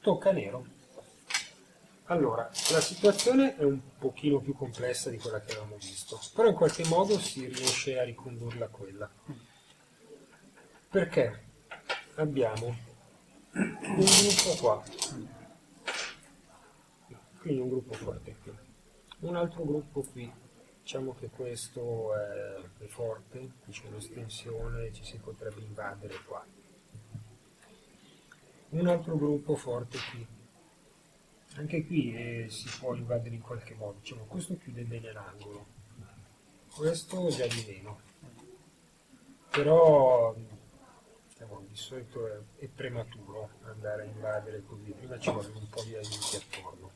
tocca nero. Allora, la situazione è un pochino più complessa di quella che avevamo visto, però in qualche modo si riesce a ricondurla a quella. Perché abbiamo un gruppo qua, quindi un gruppo forte qui, un altro gruppo qui, diciamo che questo è, forte, c'è un'estensione, ci si potrebbe invadere qua. Un altro gruppo forte qui, anche qui eh, si può invadere in qualche modo, diciamo questo chiude bene l'angolo, questo già di meno, però diciamo, di solito è, è, prematuro andare a invadere così, prima ci vogliono un po' di aiuti attorno.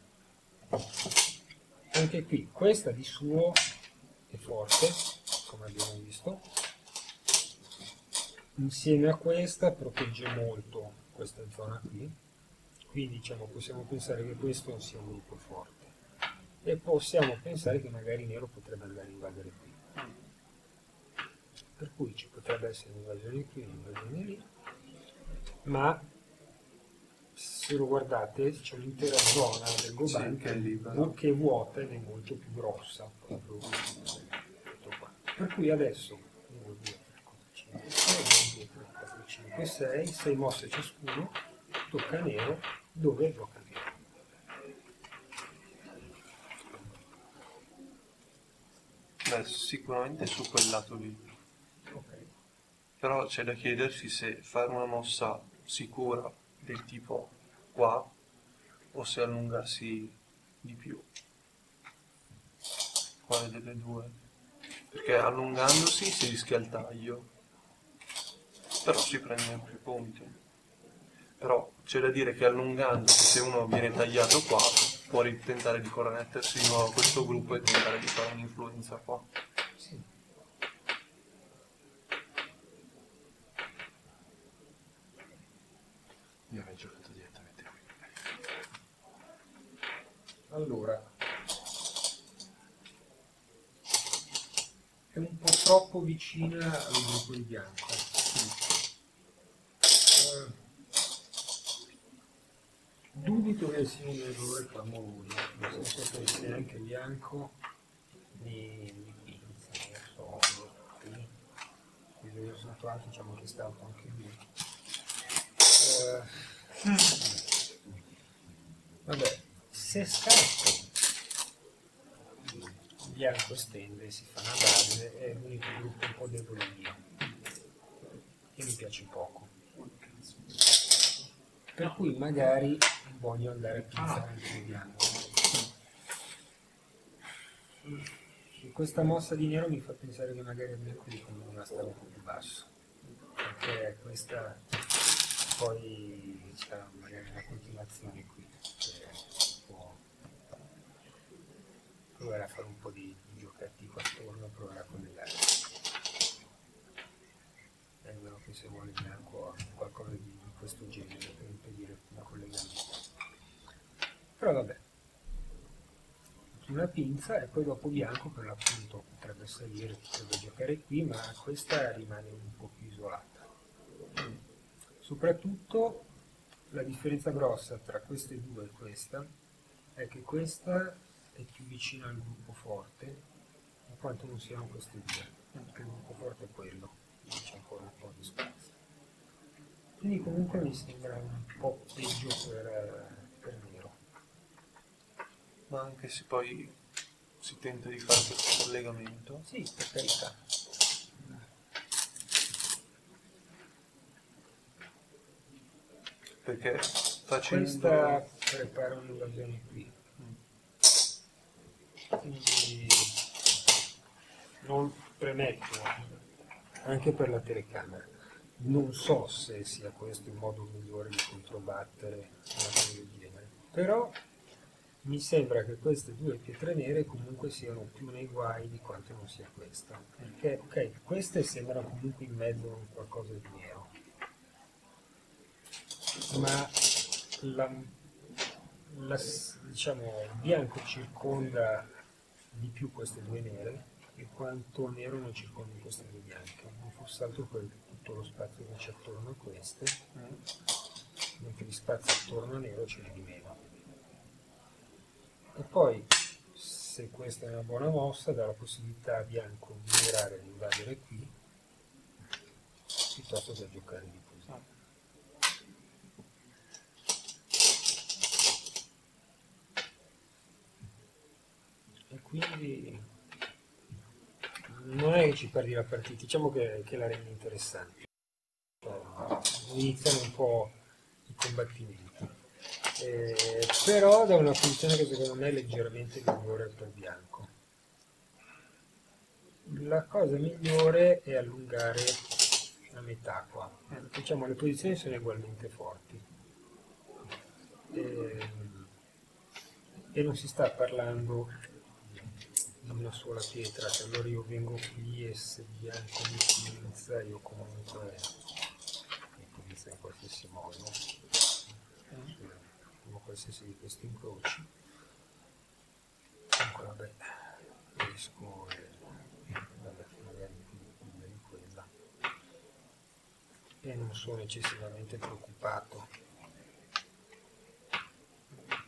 Anche qui, questa di suo è forte, come abbiamo visto, insieme a questa protegge molto questa zona qui, quindi diciamo, possiamo pensare che questo sia un gruppo forte. E possiamo pensare che magari nero potrebbe andare a invadere qui. Per cui ci potrebbe essere un'invasione qui, un'invasione lì, ma se lo guardate c'è un'intera zona del Goban che, è che è vuota ed è molto più grossa. Per cui adesso 1, 2, 3, 4, 5, 6, 2, 3, 4, 5, 6, 6 mosse ciascuno, tocca nero, dove tocca nero. Beh, sicuramente su quel lato lì. Okay. Però c'è da chiedersi se fare una mossa sicura del tipo qua o se allungarsi di più. Quale delle due? Perché allungandosi si rischia il taglio, però si prendono più punti. Però c'è da dire che allungandosi, se uno viene tagliato qua, può tentare di connettersi di nuovo a questo gruppo e tentare di fare un'influenza qua. Io avrei giocato direttamente qui. Allora, è un po' troppo vicina al gruppo di bianco. Eh, dubito che sia un errore clamoroso, nel senso che se anche bianco mi, pinza, non so, qui, qui ho usato anche, diciamo che è stato anche lui. Eh, Vabbè, se scatto il bianco stende, si fa una base, è l'unico gruppo un po' debole mio. Che mi piace poco. Per cui magari voglio andare a pinzare anche il bianco. Questa mossa di nero mi fa pensare che magari il bianco di una stava un po' più basso. Perché questa poi c'è magari una continuazione qui che può provare a fare un po' di, di giochetti qua attorno provare a collegare è vero che se vuole bianco ha qualcosa di, di questo genere per impedire un collegamento. Però vabbè. Una pinza e poi dopo bianco per l'appunto potrebbe salire, potrebbe giocare qui ma questa rimane un po' più isolata. Soprattutto la differenza grossa tra queste due e questa è che questa è più vicina al gruppo forte, in quanto non siano queste due, perché il gruppo forte è quello, c'è ancora un po' di spazio. Quindi comunque mi sembra un po' peggio per, per nero. Ma anche se poi si tenta di fare questo collegamento. Sì, per carità. Perché facendo... Questa prepara un'invasione qui. Quindi non premetto, anche per la telecamera, non so se sia questo il modo migliore di controbattere una cosa del genere, però mi sembra che queste due pietre nere comunque siano più nei guai di quanto non sia questa. Perché, ok, queste sembrano comunque in mezzo a qualcosa di nero ma la, la, diciamo, il bianco circonda di più queste due nere e quanto nero non circonda queste due bianche non fosse altro quel, tutto lo spazio che c'è attorno a queste mentre gli spazi attorno a nero ce n'è di meno. E poi, se questa è una buona mossa, dà la possibilità a bianco di mirare e invadere qui, piuttosto che giocare di così. E quindi non è che ci perdi la partita, diciamo che, che la rendi interessante. Iniziano un po' i combattimenti. Eh, però da una posizione che secondo me è leggermente migliore per bianco. La cosa migliore è allungare la metà qua. Diciamo le posizioni sono ugualmente forti. E, e non si sta parlando una sola pietra, che allora io vengo qui e se bianco mi pinza, io comunque mi pinza in qualsiasi modo. Come qualsiasi di questi incroci. Comunque vabbè, riesco e vabbè, magari più di quella. E non sono eccessivamente preoccupato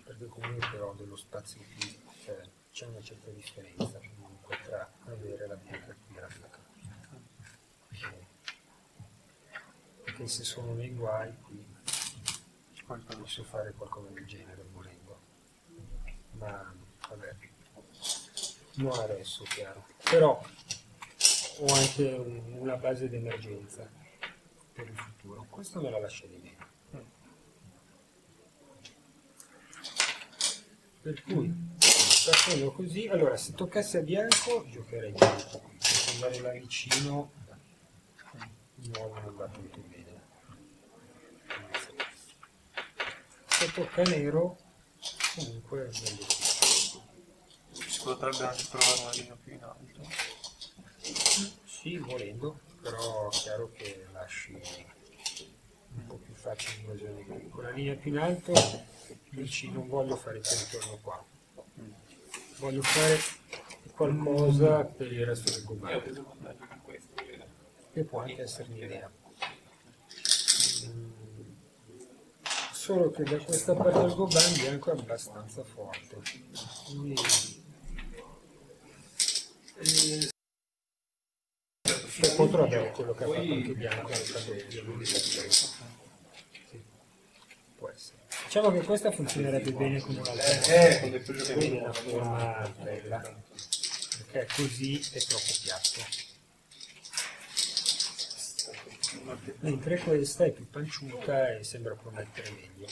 perché comunque però dello spazio qui cioè, c'è una certa differenza comunque tra avere la qui e la qui. Perché, perché se sono nei guai qui posso fare qualcosa del genere volendo. Ma vabbè, non adesso chiaro. Però ho anche un- una base d'emergenza per il futuro. Questo me la lascia di meno. Per cui facendo così, allora se toccasse a bianco giocherei bianco se andare là vicino no, non va tanto bene. Se tocca nero comunque è meglio. Si potrebbe anche trovare una linea più in alto. Sì, volendo, però è chiaro che lasci un po' più facile l'invasione qui. Con la linea più in alto dici non voglio fare il territorio qua, voglio fare qualcosa per il resto del comando. Che può anche essere un'idea. Mm, Solo che da questa parte del Goban bianco è abbastanza forte. Quindi, eh, per contro abbiamo quello che ha fatto anche bianco nel caso di lui Sì, può essere. Diciamo che questa funzionerebbe bene come un'altra quindi una forma bella. Perché così è troppo piatto. Mentre questa è più panciuta e sembra promettere meglio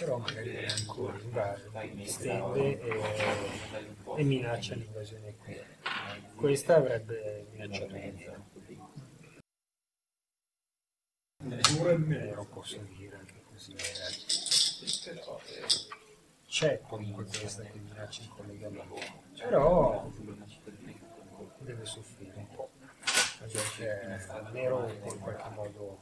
però magari bianco invade, stende e, e minaccia l'invasione qui. Questa avrebbe minacciato di nero nero posso dire anche così magari c'è comunque questa che minaccia il collegamento però deve soffrire un po' perché nero in qualche modo